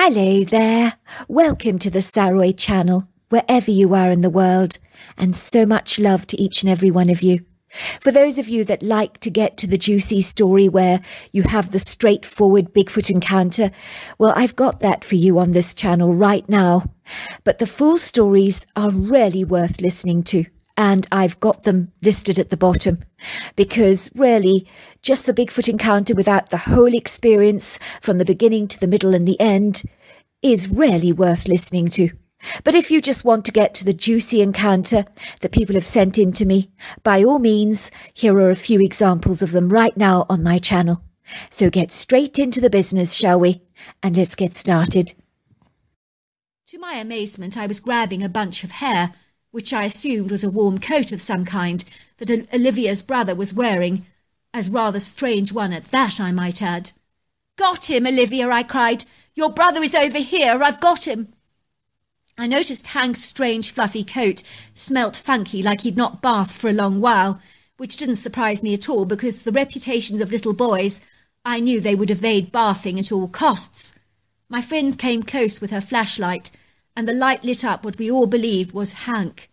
Hello there. Welcome to the Saroy channel, wherever you are in the world, and so much love to each and every one of you. For those of you that like to get to the juicy story where you have the straightforward Bigfoot encounter, well, I've got that for you on this channel right now. But the full stories are really worth listening to and I've got them listed at the bottom because really just the Bigfoot encounter without the whole experience from the beginning to the middle and the end is really worth listening to. But if you just want to get to the juicy encounter that people have sent in to me, by all means, here are a few examples of them right now on my channel. So get straight into the business, shall we? And let's get started. To my amazement, I was grabbing a bunch of hair which I assumed was a warm coat of some kind that Olivia's brother was wearing, as rather strange one at that, I might add. Got him, Olivia, I cried. Your brother is over here. I've got him. I noticed Hank's strange fluffy coat smelt funky like he'd not bathed for a long while, which didn't surprise me at all because the reputations of little boys, I knew they would evade bathing at all costs. My friend came close with her flashlight, and the light lit up what we all believed was Hank.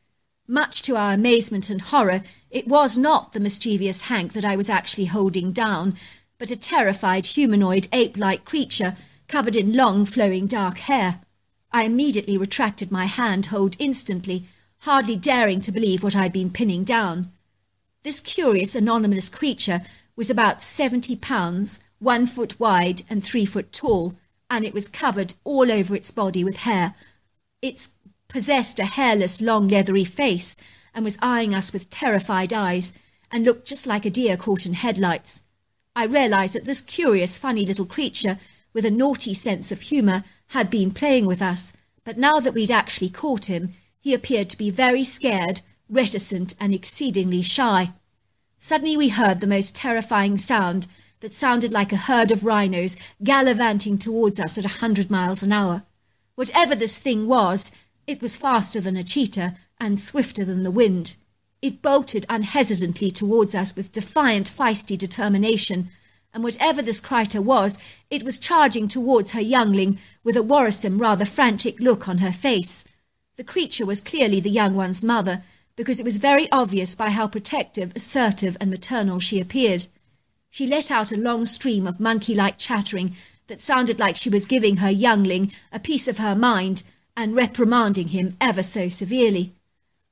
Much to our amazement and horror, it was not the mischievous Hank that I was actually holding down, but a terrified humanoid ape-like creature covered in long flowing dark hair. I immediately retracted my hand hold instantly, hardly daring to believe what I'd been pinning down. This curious anonymous creature was about seventy pounds, one foot wide and three foot tall, and it was covered all over its body with hair, it possessed a hairless, long, leathery face and was eyeing us with terrified eyes and looked just like a deer caught in headlights. I realized that this curious, funny little creature with a naughty sense of humour had been playing with us, but now that we'd actually caught him, he appeared to be very scared, reticent, and exceedingly shy. Suddenly we heard the most terrifying sound that sounded like a herd of rhinos gallivanting towards us at a hundred miles an hour. Whatever this thing was, it was faster than a cheetah and swifter than the wind. It bolted unhesitantly towards us with defiant, feisty determination, and whatever this critter was, it was charging towards her youngling with a worrisome, rather frantic look on her face. The creature was clearly the young one's mother, because it was very obvious by how protective, assertive, and maternal she appeared. She let out a long stream of monkey-like chattering that sounded like she was giving her youngling a piece of her mind and reprimanding him ever so severely.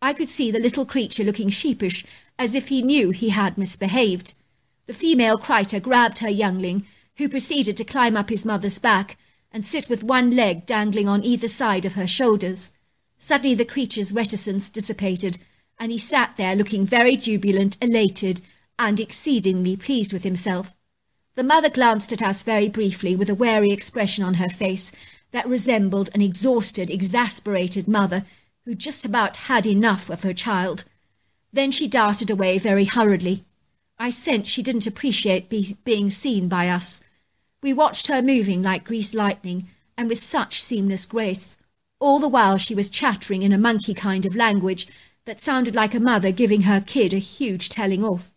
I could see the little creature looking sheepish, as if he knew he had misbehaved. The female critter grabbed her youngling, who proceeded to climb up his mother's back and sit with one leg dangling on either side of her shoulders. Suddenly the creature's reticence dissipated, and he sat there looking very jubilant, elated, and exceedingly pleased with himself. The mother glanced at us very briefly with a wary expression on her face that resembled an exhausted, exasperated mother who just about had enough of her child. Then she darted away very hurriedly. I sensed she didn't appreciate be being seen by us. We watched her moving like greased lightning, and with such seamless grace. All the while she was chattering in a monkey kind of language that sounded like a mother giving her kid a huge telling off.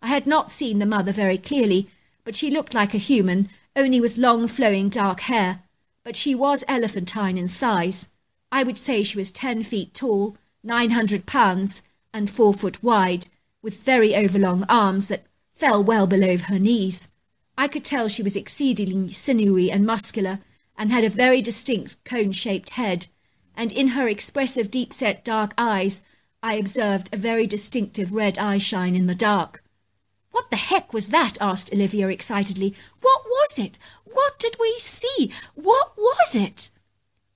I had not seen the mother very clearly, but she looked like a human, only with long flowing dark hair. But she was elephantine in size. I would say she was ten feet tall, nine hundred pounds, and four foot wide, with very overlong arms that fell well below her knees. I could tell she was exceedingly sinewy and muscular, and had a very distinct cone-shaped head, and in her expressive deep-set dark eyes I observed a very distinctive red eyeshine in the dark. What the heck was that? asked Olivia excitedly. What was it? What did we see? What was it?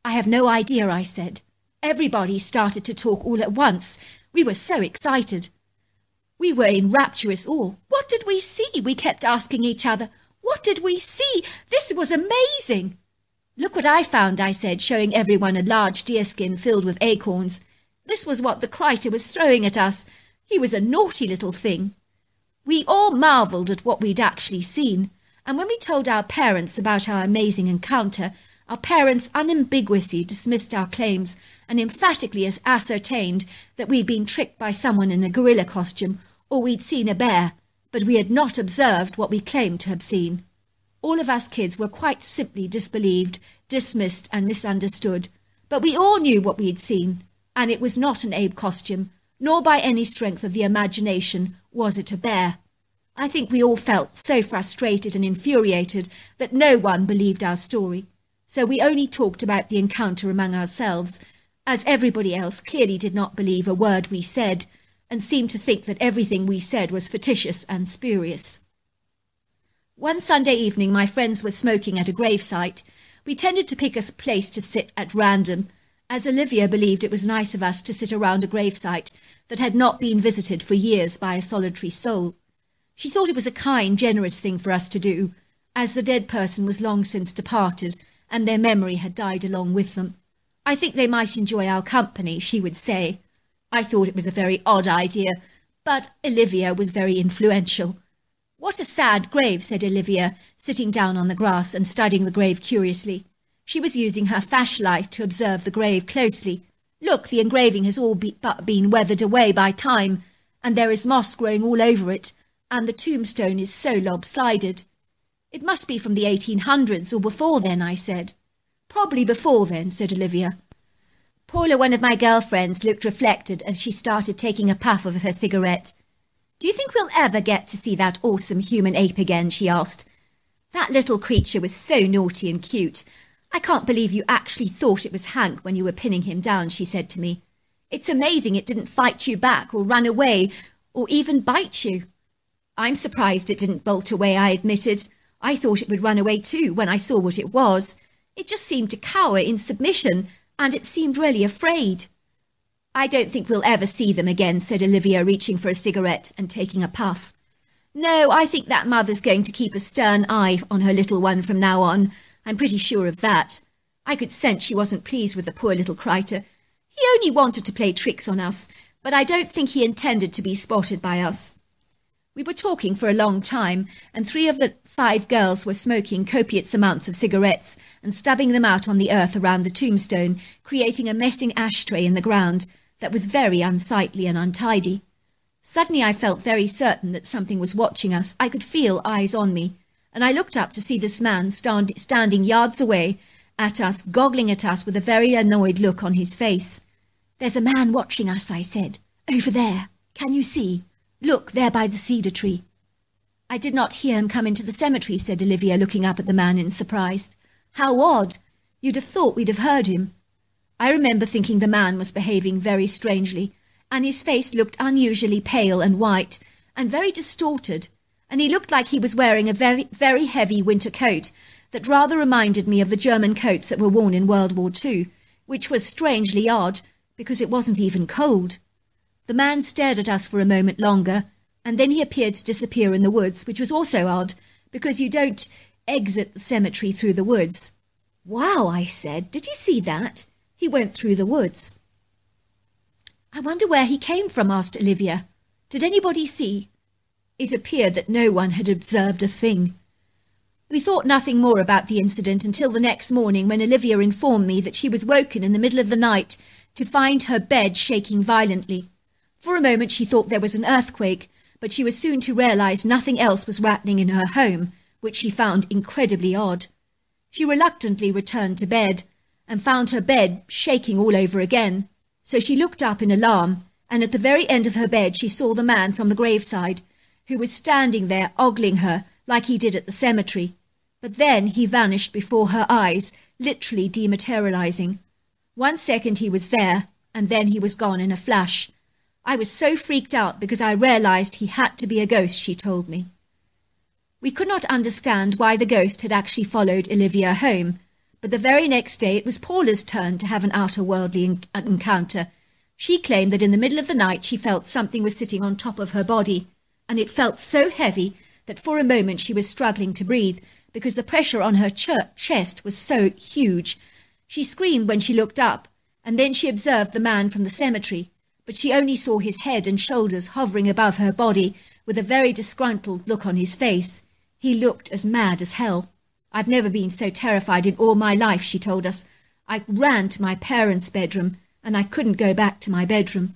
I have no idea, I said. Everybody started to talk all at once. We were so excited. We were in rapturous awe. What did we see? We kept asking each other. What did we see? This was amazing. Look what I found, I said, showing everyone a large deerskin filled with acorns. This was what the critter was throwing at us. He was a naughty little thing. We all marvelled at what we'd actually seen, and when we told our parents about our amazing encounter, our parents unambiguously dismissed our claims and emphatically ascertained that we'd been tricked by someone in a gorilla costume or we'd seen a bear, but we had not observed what we claimed to have seen. All of us kids were quite simply disbelieved, dismissed and misunderstood. But we all knew what we'd seen, and it was not an Abe costume, nor by any strength of the imagination was it a bear. I think we all felt so frustrated and infuriated that no one believed our story. So we only talked about the encounter among ourselves, as everybody else clearly did not believe a word we said, and seemed to think that everything we said was fictitious and spurious. One Sunday evening, my friends were smoking at a gravesite. We tended to pick a place to sit at random, as Olivia believed it was nice of us to sit around a gravesite that had not been visited for years by a solitary soul. She thought it was a kind, generous thing for us to do, as the dead person was long since departed, and their memory had died along with them. I think they might enjoy our company, she would say. I thought it was a very odd idea, but Olivia was very influential. What a sad grave, said Olivia, sitting down on the grass and studying the grave curiously. She was using her flashlight to observe the grave closely. Look, the engraving has all be but been weathered away by time, and there is moss growing all over it, and the tombstone is so lopsided. It must be from the 1800s or before then, I said. Probably before then, said Olivia. Paula, one of my girlfriends, looked reflected as she started taking a puff of her cigarette. Do you think we'll ever get to see that awesome human ape again? she asked. That little creature was so naughty and cute. I can't believe you actually thought it was Hank when you were pinning him down, she said to me. It's amazing it didn't fight you back or run away or even bite you. I'm surprised it didn't bolt away, I admitted. I thought it would run away too when I saw what it was. It just seemed to cower in submission, and it seemed really afraid. I don't think we'll ever see them again, said Olivia, reaching for a cigarette and taking a puff. No, I think that mother's going to keep a stern eye on her little one from now on. I'm pretty sure of that. I could sense she wasn't pleased with the poor little criter. He only wanted to play tricks on us, but I don't think he intended to be spotted by us. We were talking for a long time, and three of the five girls were smoking copious amounts of cigarettes and stubbing them out on the earth around the tombstone, creating a messing ashtray in the ground that was very unsightly and untidy. Suddenly I felt very certain that something was watching us. I could feel eyes on me, and I looked up to see this man stand, standing yards away at us, goggling at us with a very annoyed look on his face. There's a man watching us, I said. Over there. Can you see? Look, there by the cedar tree. I did not hear him come into the cemetery, said Olivia, looking up at the man in surprise. How odd! You'd have thought we'd have heard him. I remember thinking the man was behaving very strangely, and his face looked unusually pale and white, and very distorted, and he looked like he was wearing a very, very heavy winter coat that rather reminded me of the German coats that were worn in World War II, which was strangely odd, because it wasn't even cold. The man stared at us for a moment longer, and then he appeared to disappear in the woods, which was also odd, because you don't exit the cemetery through the woods. Wow, I said, did you see that? He went through the woods. I wonder where he came from, asked Olivia. Did anybody see? It appeared that no one had observed a thing. We thought nothing more about the incident until the next morning when Olivia informed me that she was woken in the middle of the night to find her bed shaking violently. For a moment she thought there was an earthquake, but she was soon to realize nothing else was rattling in her home, which she found incredibly odd. She reluctantly returned to bed, and found her bed shaking all over again. So she looked up in alarm, and at the very end of her bed she saw the man from the graveside, who was standing there ogling her like he did at the cemetery. But then he vanished before her eyes, literally dematerializing. One second he was there, and then he was gone in a flash. I was so freaked out because I realized he had to be a ghost, she told me. We could not understand why the ghost had actually followed Olivia home, but the very next day it was Paula's turn to have an outer worldly encounter. She claimed that in the middle of the night she felt something was sitting on top of her body, and it felt so heavy that for a moment she was struggling to breathe because the pressure on her ch chest was so huge. She screamed when she looked up, and then she observed the man from the cemetery, but she only saw his head and shoulders hovering above her body with a very disgruntled look on his face. He looked as mad as hell. I've never been so terrified in all my life, she told us. I ran to my parents' bedroom, and I couldn't go back to my bedroom.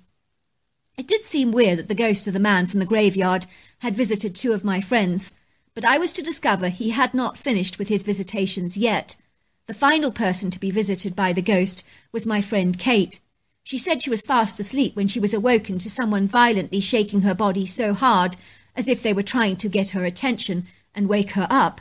It did seem weird that the ghost of the man from the graveyard had visited two of my friends, but I was to discover he had not finished with his visitations yet. The final person to be visited by the ghost was my friend Kate. She said she was fast asleep when she was awoken to someone violently shaking her body so hard as if they were trying to get her attention and wake her up.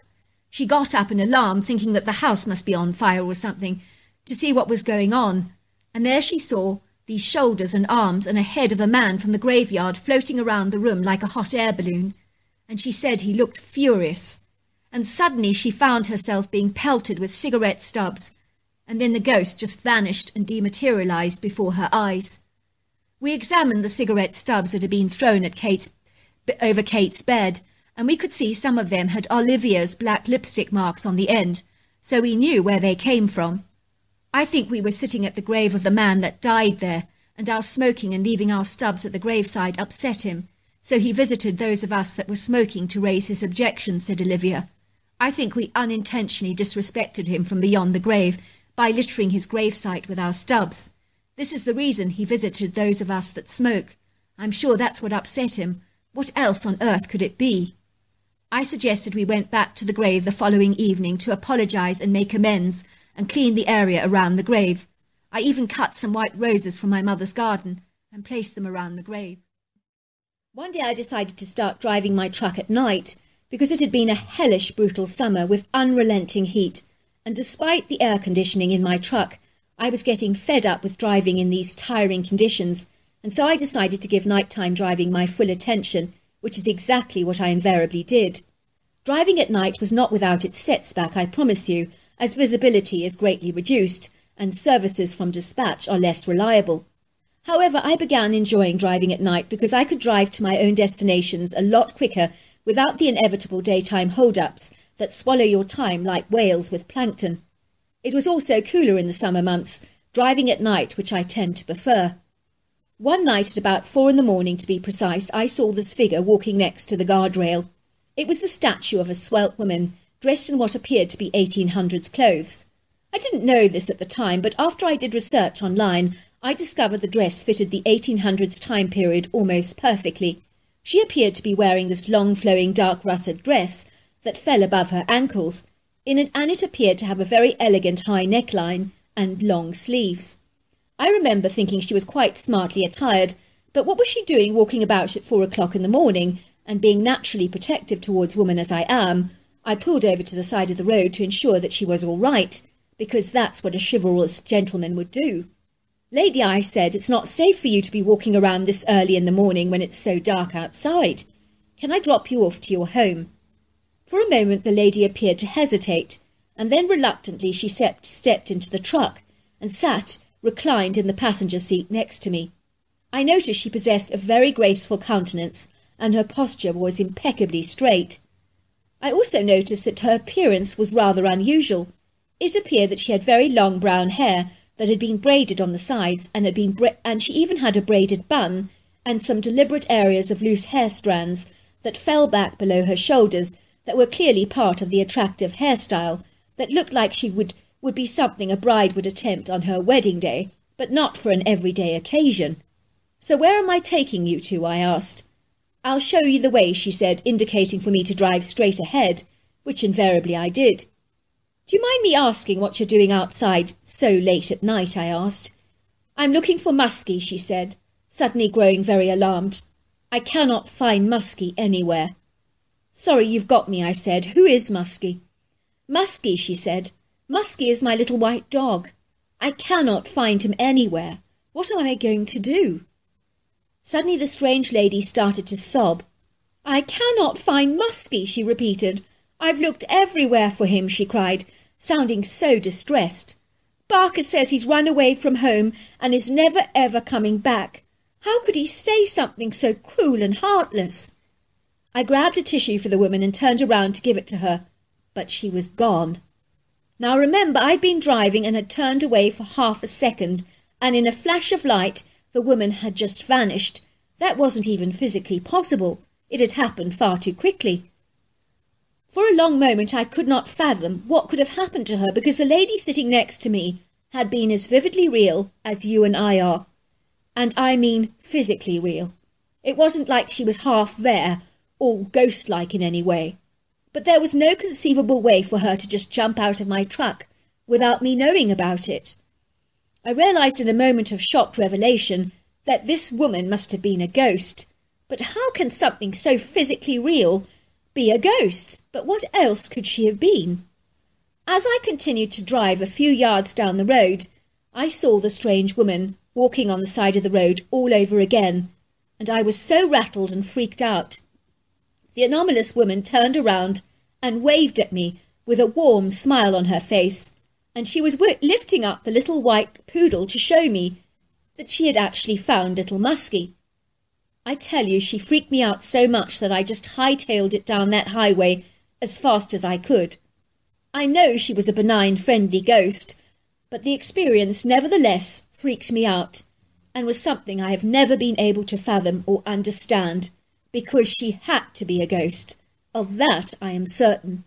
She got up in alarm, thinking that the house must be on fire or something, to see what was going on, and there she saw these shoulders and arms and a head of a man from the graveyard floating around the room like a hot air balloon, and she said he looked furious. And suddenly she found herself being pelted with cigarette stubs, and then the ghost just vanished and dematerialized before her eyes. We examined the cigarette stubs that had been thrown at Kate's over Kate's bed, and we could see some of them had Olivia's black lipstick marks on the end, so we knew where they came from. I think we were sitting at the grave of the man that died there, and our smoking and leaving our stubs at the graveside upset him, so he visited those of us that were smoking to raise his objection, said Olivia. I think we unintentionally disrespected him from beyond the grave by littering his gravesite with our stubs. This is the reason he visited those of us that smoke. I'm sure that's what upset him. What else on earth could it be? I suggested we went back to the grave the following evening to apologize and make amends and clean the area around the grave. I even cut some white roses from my mother's garden and placed them around the grave. One day I decided to start driving my truck at night because it had been a hellish brutal summer with unrelenting heat and despite the air conditioning in my truck, I was getting fed up with driving in these tiring conditions, and so I decided to give nighttime driving my full attention, which is exactly what I invariably did. Driving at night was not without its setback, I promise you, as visibility is greatly reduced and services from dispatch are less reliable. However, I began enjoying driving at night because I could drive to my own destinations a lot quicker without the inevitable daytime hold-ups that swallow your time like whales with plankton. It was also cooler in the summer months, driving at night, which I tend to prefer. One night at about four in the morning, to be precise, I saw this figure walking next to the guardrail. It was the statue of a svelte woman, dressed in what appeared to be 1800s clothes. I didn't know this at the time, but after I did research online, I discovered the dress fitted the 1800s time period almost perfectly. She appeared to be wearing this long flowing dark russet dress that fell above her ankles, in it, and it appeared to have a very elegant high neckline and long sleeves. I remember thinking she was quite smartly attired, but what was she doing walking about at four o'clock in the morning, and being naturally protective towards women as I am, I pulled over to the side of the road to ensure that she was all right, because that's what a chivalrous gentleman would do. Lady, I said, it's not safe for you to be walking around this early in the morning when it's so dark outside. Can I drop you off to your home? For a moment the lady appeared to hesitate, and then reluctantly she stepped into the truck and sat reclined in the passenger seat next to me. I noticed she possessed a very graceful countenance, and her posture was impeccably straight. I also noticed that her appearance was rather unusual. It appeared that she had very long brown hair that had been braided on the sides, and had been and she even had a braided bun and some deliberate areas of loose hair strands that fell back below her shoulders that were clearly part of the attractive hairstyle that looked like she would, would be something a bride would attempt on her wedding day, but not for an everyday occasion. So where am I taking you to? I asked. I'll show you the way, she said, indicating for me to drive straight ahead, which invariably I did. Do you mind me asking what you're doing outside so late at night? I asked. I'm looking for Muskie, she said, suddenly growing very alarmed. I cannot find Muskie anywhere. Sorry, you've got me, I said. Who is Muskie? Muskie, she said. Muskie is my little white dog. I cannot find him anywhere. What am I going to do? Suddenly the strange lady started to sob. I cannot find Muskie, she repeated. I've looked everywhere for him, she cried, sounding so distressed. Barker says he's run away from home and is never ever coming back. How could he say something so cruel and heartless? I grabbed a tissue for the woman and turned around to give it to her, but she was gone. Now remember, I'd been driving and had turned away for half a second, and in a flash of light, the woman had just vanished. That wasn't even physically possible. It had happened far too quickly. For a long moment I could not fathom what could have happened to her because the lady sitting next to me had been as vividly real as you and I are. And I mean physically real. It wasn't like she was half there or ghost-like in any way. But there was no conceivable way for her to just jump out of my truck, without me knowing about it. I realized in a moment of shocked revelation that this woman must have been a ghost. But how can something so physically real be a ghost? But what else could she have been? As I continued to drive a few yards down the road, I saw the strange woman walking on the side of the road all over again, and I was so rattled and freaked out. The anomalous woman turned around and waved at me with a warm smile on her face, and she was lifting up the little white poodle to show me that she had actually found little Muskie. I tell you, she freaked me out so much that I just hightailed it down that highway as fast as I could. I know she was a benign, friendly ghost, but the experience nevertheless freaked me out and was something I have never been able to fathom or understand because she had to be a ghost. Of that I am certain.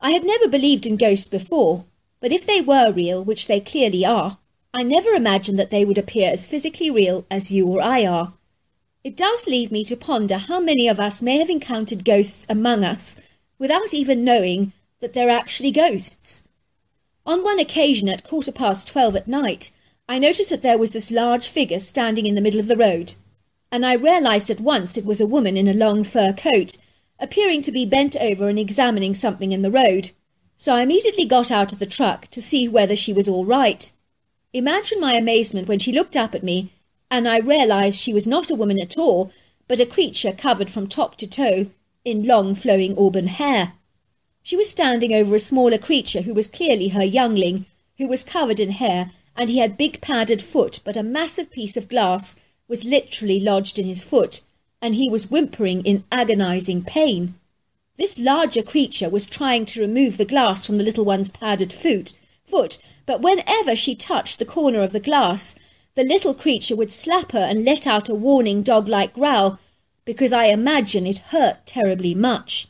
I had never believed in ghosts before, but if they were real, which they clearly are, I never imagined that they would appear as physically real as you or I are. It does leave me to ponder how many of us may have encountered ghosts among us without even knowing that they're actually ghosts. On one occasion at quarter past twelve at night, I noticed that there was this large figure standing in the middle of the road, and I realized at once it was a woman in a long fur coat, appearing to be bent over and examining something in the road. So I immediately got out of the truck to see whether she was all right. Imagine my amazement when she looked up at me, and I realized she was not a woman at all, but a creature covered from top to toe in long flowing auburn hair. She was standing over a smaller creature who was clearly her youngling, who was covered in hair, and he had big padded foot, but a massive piece of glass was literally lodged in his foot, and he was whimpering in agonizing pain. This larger creature was trying to remove the glass from the little one's padded foot, foot, but whenever she touched the corner of the glass, the little creature would slap her and let out a warning dog-like growl, because I imagine it hurt terribly much.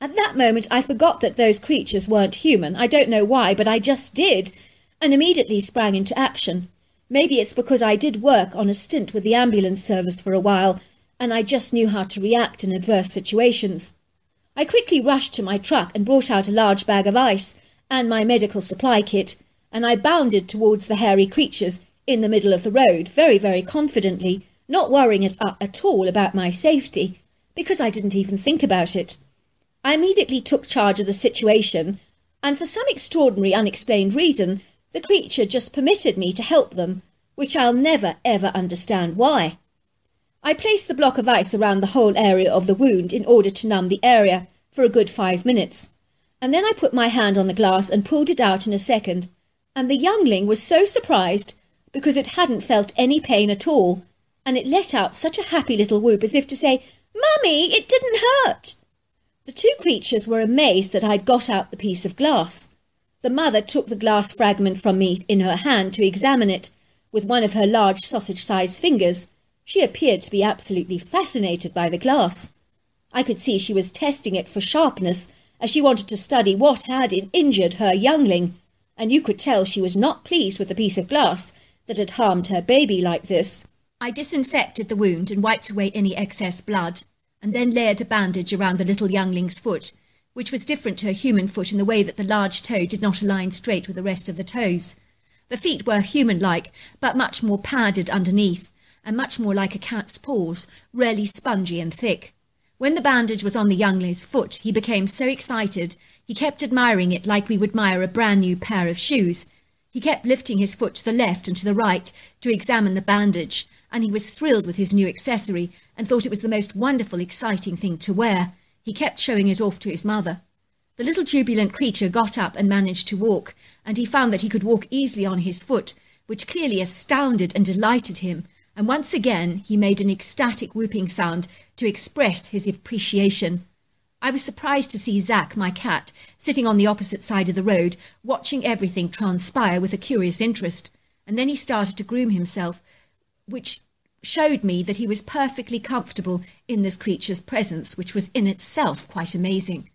At that moment, I forgot that those creatures weren't human. I don't know why, but I just did, and immediately sprang into action. Maybe it's because I did work on a stint with the ambulance service for a while, and I just knew how to react in adverse situations. I quickly rushed to my truck and brought out a large bag of ice and my medical supply kit, and I bounded towards the hairy creatures in the middle of the road, very, very confidently, not worrying at, uh, at all about my safety, because I didn't even think about it. I immediately took charge of the situation, and for some extraordinary unexplained reason, the creature just permitted me to help them, which I'll never ever understand why. I placed the block of ice around the whole area of the wound in order to numb the area for a good five minutes, and then I put my hand on the glass and pulled it out in a second, and the youngling was so surprised because it hadn't felt any pain at all, and it let out such a happy little whoop as if to say, Mummy, it didn't hurt. The two creatures were amazed that I'd got out the piece of glass. The mother took the glass fragment from me in her hand to examine it with one of her large sausage-sized fingers. She appeared to be absolutely fascinated by the glass. I could see she was testing it for sharpness as she wanted to study what had injured her youngling, and you could tell she was not pleased with the piece of glass that had harmed her baby like this. I disinfected the wound and wiped away any excess blood and then layered a bandage around the little youngling's foot, which was different to a human foot in the way that the large toe did not align straight with the rest of the toes. The feet were human-like, but much more padded underneath, and much more like a cat's paws, rarely spongy and thick. When the bandage was on the youngling's foot, he became so excited, he kept admiring it like we would admire a brand new pair of shoes. He kept lifting his foot to the left and to the right to examine the bandage, and he was thrilled with his new accessory and thought it was the most wonderful, exciting thing to wear. He kept showing it off to his mother. The little jubilant creature got up and managed to walk, and he found that he could walk easily on his foot, which clearly astounded and delighted him, and once again he made an ecstatic whooping sound to express his appreciation. I was surprised to see Zack, my cat, sitting on the opposite side of the road, watching everything transpire with a curious interest, and then he started to groom himself, which showed me that he was perfectly comfortable in this creature's presence, which was in itself quite amazing.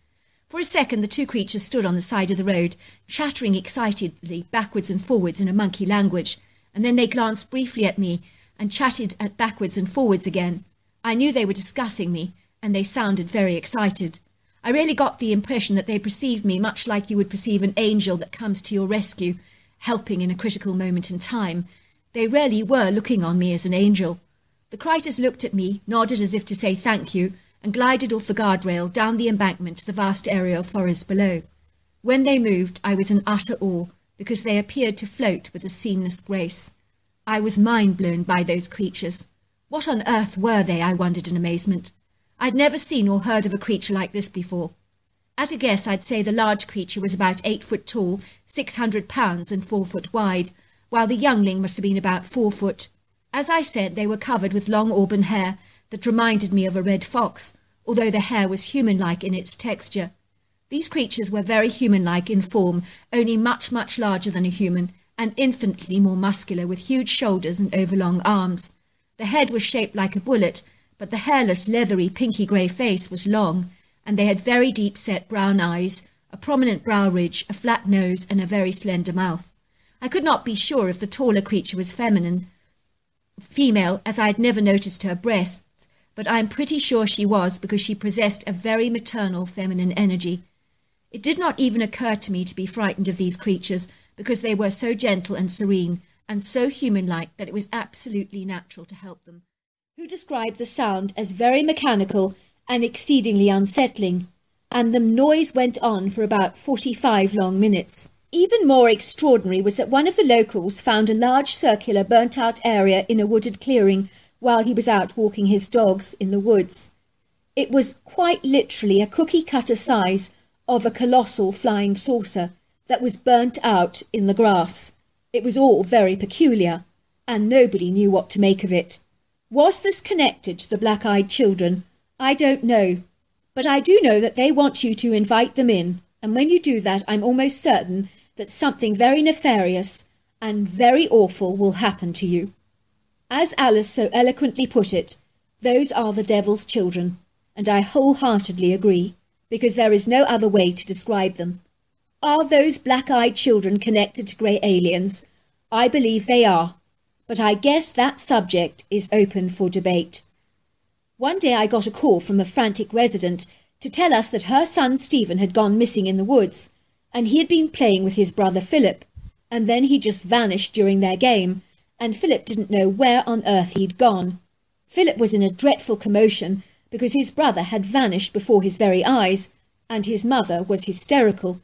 For a second, the two creatures stood on the side of the road, chattering excitedly backwards and forwards in a monkey language, and then they glanced briefly at me and chatted at backwards and forwards again. I knew they were discussing me, and they sounded very excited. I really got the impression that they perceived me much like you would perceive an angel that comes to your rescue, helping in a critical moment in time. They really were looking on me as an angel. The Crichters looked at me, nodded as if to say thank you, and glided off the guardrail down the embankment to the vast area of forest below. When they moved, I was in utter awe, because they appeared to float with a seamless grace. I was mind blown by those creatures. What on earth were they, I wondered in amazement. I'd never seen or heard of a creature like this before. At a guess, I'd say the large creature was about eight foot tall, six hundred pounds, and four foot wide, while the youngling must have been about four foot. As I said, they were covered with long auburn hair that reminded me of a red fox, although the hair was human-like in its texture. These creatures were very human-like in form, only much, much larger than a human, and infinitely more muscular, with huge shoulders and overlong arms. The head was shaped like a bullet, but the hairless, leathery, pinky-grey face was long, and they had very deep-set brown eyes, a prominent brow ridge, a flat nose, and a very slender mouth. I could not be sure if the taller creature was feminine, female, as I had never noticed her breasts, but I am pretty sure she was because she possessed a very maternal feminine energy. It did not even occur to me to be frightened of these creatures because they were so gentle and serene and so human-like that it was absolutely natural to help them who described the sound as very mechanical and exceedingly unsettling, and the noise went on for about 45 long minutes. Even more extraordinary was that one of the locals found a large circular burnt out area in a wooded clearing while he was out walking his dogs in the woods. It was quite literally a cookie cutter size of a colossal flying saucer that was burnt out in the grass. It was all very peculiar, and nobody knew what to make of it. Was this connected to the black-eyed children? I don't know. But I do know that they want you to invite them in, and when you do that, I'm almost certain that something very nefarious and very awful will happen to you. As Alice so eloquently put it, those are the devil's children, and I wholeheartedly agree, because there is no other way to describe them. Are those black-eyed children connected to grey aliens? I believe they are, but I guess that subject is open for debate. One day I got a call from a frantic resident to tell us that her son Stephen had gone missing in the woods, and he had been playing with his brother Philip, and then he just vanished during their game, and Philip didn't know where on earth he'd gone. Philip was in a dreadful commotion because his brother had vanished before his very eyes, and his mother was hysterical.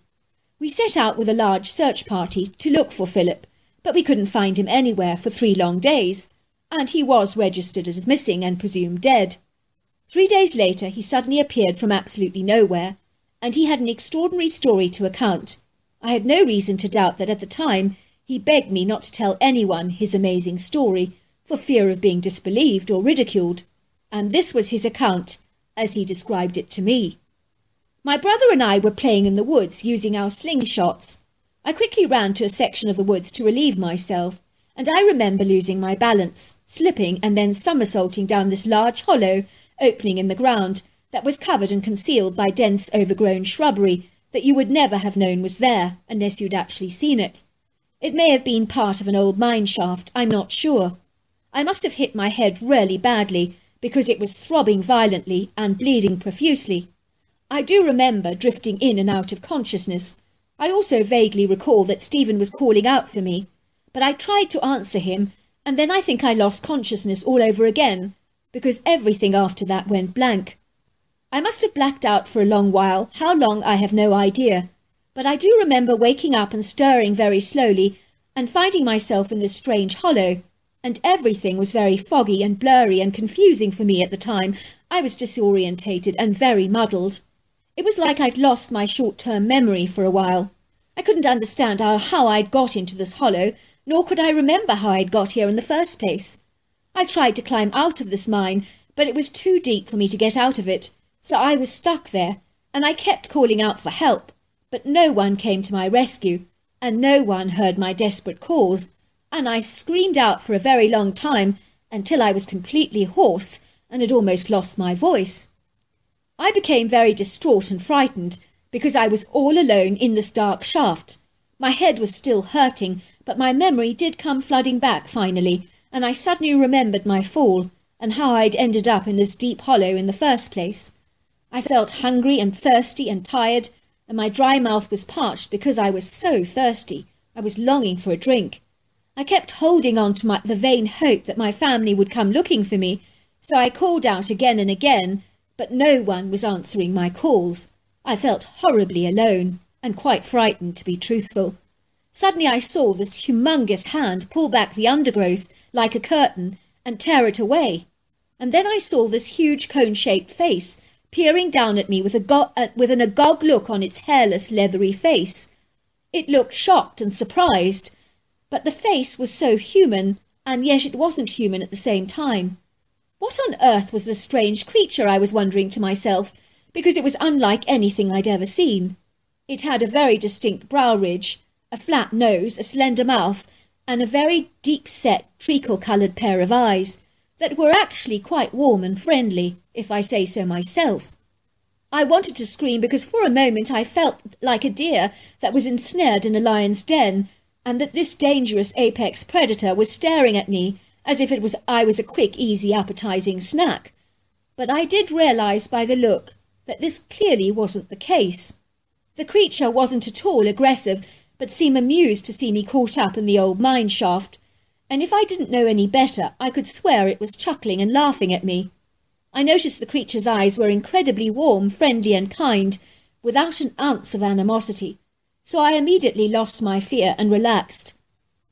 We set out with a large search party to look for Philip, but we couldn't find him anywhere for three long days, and he was registered as missing and presumed dead. Three days later, he suddenly appeared from absolutely nowhere, and he had an extraordinary story to account. I had no reason to doubt that at the time he begged me not to tell anyone his amazing story for fear of being disbelieved or ridiculed, and this was his account as he described it to me. My brother and I were playing in the woods using our slingshots I quickly ran to a section of the woods to relieve myself, and I remember losing my balance, slipping and then somersaulting down this large hollow opening in the ground that was covered and concealed by dense overgrown shrubbery that you would never have known was there unless you'd actually seen it. It may have been part of an old mine shaft, I'm not sure. I must have hit my head really badly because it was throbbing violently and bleeding profusely. I do remember drifting in and out of consciousness, I also vaguely recall that Stephen was calling out for me, but I tried to answer him, and then I think I lost consciousness all over again, because everything after that went blank. I must have blacked out for a long while, how long I have no idea, but I do remember waking up and stirring very slowly and finding myself in this strange hollow, and everything was very foggy and blurry and confusing for me at the time. I was disorientated and very muddled. It was like I'd lost my short-term memory for a while. I couldn't understand how I'd got into this hollow, nor could I remember how I'd got here in the first place. I tried to climb out of this mine, but it was too deep for me to get out of it, so I was stuck there, and I kept calling out for help, but no one came to my rescue, and no one heard my desperate calls, and I screamed out for a very long time until I was completely hoarse and had almost lost my voice. I became very distraught and frightened because I was all alone in this dark shaft. My head was still hurting, but my memory did come flooding back finally, and I suddenly remembered my fall and how I'd ended up in this deep hollow in the first place. I felt hungry and thirsty and tired, and my dry mouth was parched because I was so thirsty. I was longing for a drink. I kept holding on to my, the vain hope that my family would come looking for me, so I called out again and again, but no one was answering my calls. I felt horribly alone and quite frightened, to be truthful. Suddenly I saw this humongous hand pull back the undergrowth like a curtain and tear it away. And then I saw this huge cone-shaped face peering down at me with, a uh, with an agog look on its hairless, leathery face. It looked shocked and surprised, but the face was so human, and yet it wasn't human at the same time. What on earth was this strange creature, I was wondering to myself, because it was unlike anything I'd ever seen. It had a very distinct brow ridge, a flat nose, a slender mouth, and a very deep-set, treacle-coloured pair of eyes that were actually quite warm and friendly, if I say so myself. I wanted to scream because for a moment I felt like a deer that was ensnared in a lion's den, and that this dangerous apex predator was staring at me as if it was I was a quick, easy, appetizing snack. But I did realize by the look that this clearly wasn't the case. The creature wasn't at all aggressive, but seemed amused to see me caught up in the old mine shaft, and if I didn't know any better, I could swear it was chuckling and laughing at me. I noticed the creature's eyes were incredibly warm, friendly, and kind, without an ounce of animosity, so I immediately lost my fear and relaxed.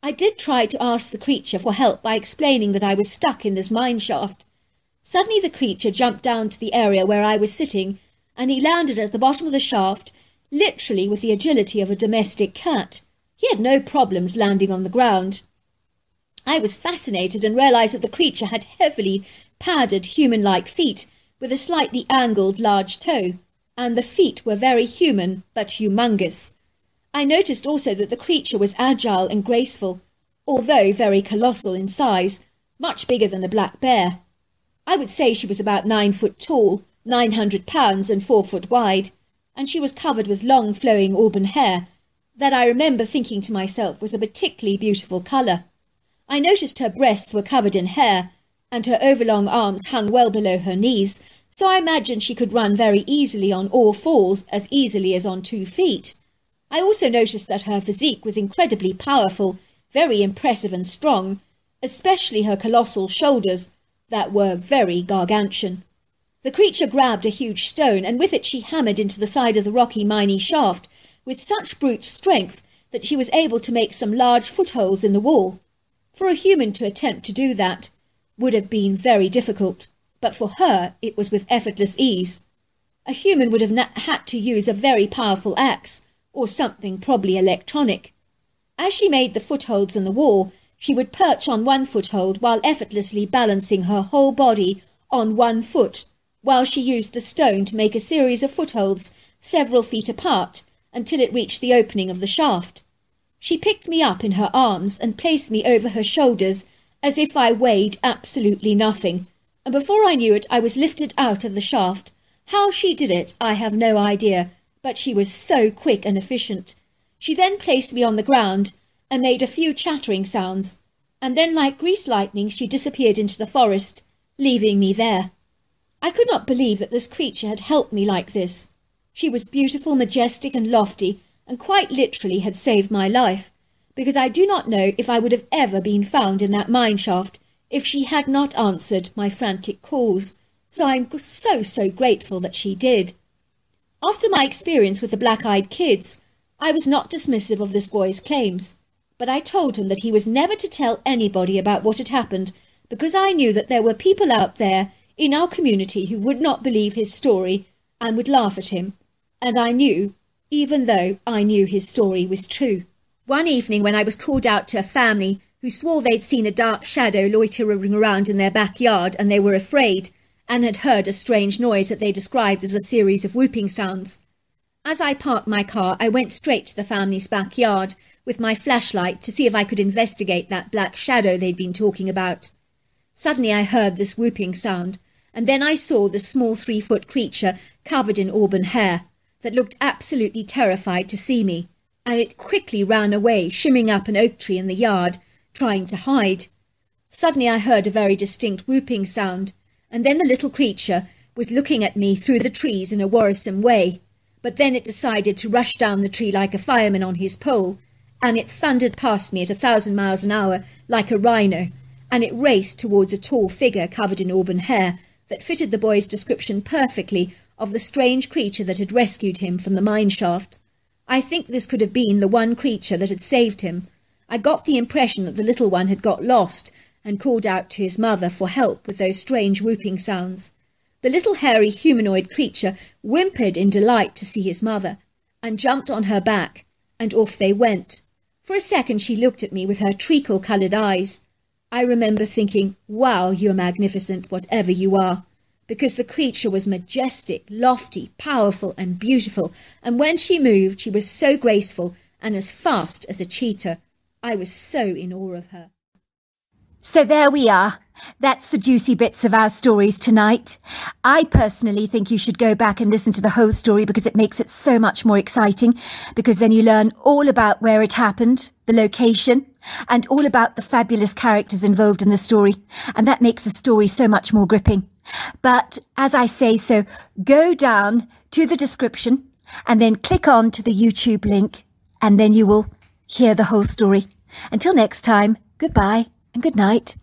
I did try to ask the creature for help by explaining that I was stuck in this mine shaft. Suddenly the creature jumped down to the area where I was sitting, and he landed at the bottom of the shaft, literally with the agility of a domestic cat. He had no problems landing on the ground. I was fascinated and realized that the creature had heavily padded human-like feet with a slightly angled large toe, and the feet were very human but humongous. I noticed also that the creature was agile and graceful, although very colossal in size, much bigger than a black bear. I would say she was about nine foot tall, nine hundred pounds, and four foot wide, and she was covered with long flowing auburn hair that I remember thinking to myself was a particularly beautiful colour. I noticed her breasts were covered in hair, and her overlong arms hung well below her knees, so I imagined she could run very easily on all fours, as easily as on two feet. I also noticed that her physique was incredibly powerful, very impressive and strong, especially her colossal shoulders that were very gargantuan. The creature grabbed a huge stone, and with it she hammered into the side of the rocky miney shaft with such brute strength that she was able to make some large footholds in the wall. For a human to attempt to do that would have been very difficult, but for her it was with effortless ease. A human would have had to use a very powerful axe, or something probably electronic. As she made the footholds in the wall, she would perch on one foothold while effortlessly balancing her whole body on one foot, while she used the stone to make a series of footholds several feet apart until it reached the opening of the shaft. She picked me up in her arms and placed me over her shoulders as if I weighed absolutely nothing, and before I knew it I was lifted out of the shaft. How she did it, I have no idea, but she was so quick and efficient. She then placed me on the ground and made a few chattering sounds, and then like grease lightning she disappeared into the forest, leaving me there. I could not believe that this creature had helped me like this. She was beautiful, majestic, and lofty, and quite literally had saved my life, because I do not know if I would have ever been found in that mine shaft if she had not answered my frantic calls. So I'm so, so grateful that she did. After my experience with the black-eyed kids, I was not dismissive of this boy's claims, but I told him that he was never to tell anybody about what had happened because I knew that there were people out there in our community who would not believe his story and would laugh at him, and I knew, even though I knew his story was true. One evening when I was called out to a family who swore they'd seen a dark shadow loitering around in their backyard and they were afraid, and had heard a strange noise that they described as a series of whooping sounds. As I parked my car, I went straight to the family's backyard with my flashlight to see if I could investigate that black shadow they'd been talking about. Suddenly I heard this whooping sound, and then I saw the small three-foot creature covered in auburn hair that looked absolutely terrified to see me, and it quickly ran away, shimming up an oak tree in the yard, trying to hide. Suddenly I heard a very distinct whooping sound, and then the little creature, was looking at me through the trees in a worrisome way, but then it decided to rush down the tree like a fireman on his pole, and it thundered past me at a thousand miles an hour like a rhino, and it raced towards a tall figure covered in auburn hair that fitted the boy's description perfectly of the strange creature that had rescued him from the mine shaft. I think this could have been the one creature that had saved him. I got the impression that the little one had got lost and called out to his mother for help with those strange whooping sounds. The little hairy humanoid creature whimpered in delight to see his mother and jumped on her back, and off they went. For a second she looked at me with her treacle-coloured eyes. I remember thinking, wow, you're magnificent, whatever you are, because the creature was majestic, lofty, powerful, and beautiful, and when she moved, she was so graceful and as fast as a cheetah. I was so in awe of her. So there we are. That's the juicy bits of our stories tonight. I personally think you should go back and listen to the whole story because it makes it so much more exciting, because then you learn all about where it happened, the location, and all about the fabulous characters involved in the story. And that makes the story so much more gripping. But as I say so, go down to the description and then click on to the YouTube link, and then you will hear the whole story. Until next time, goodbye and good night.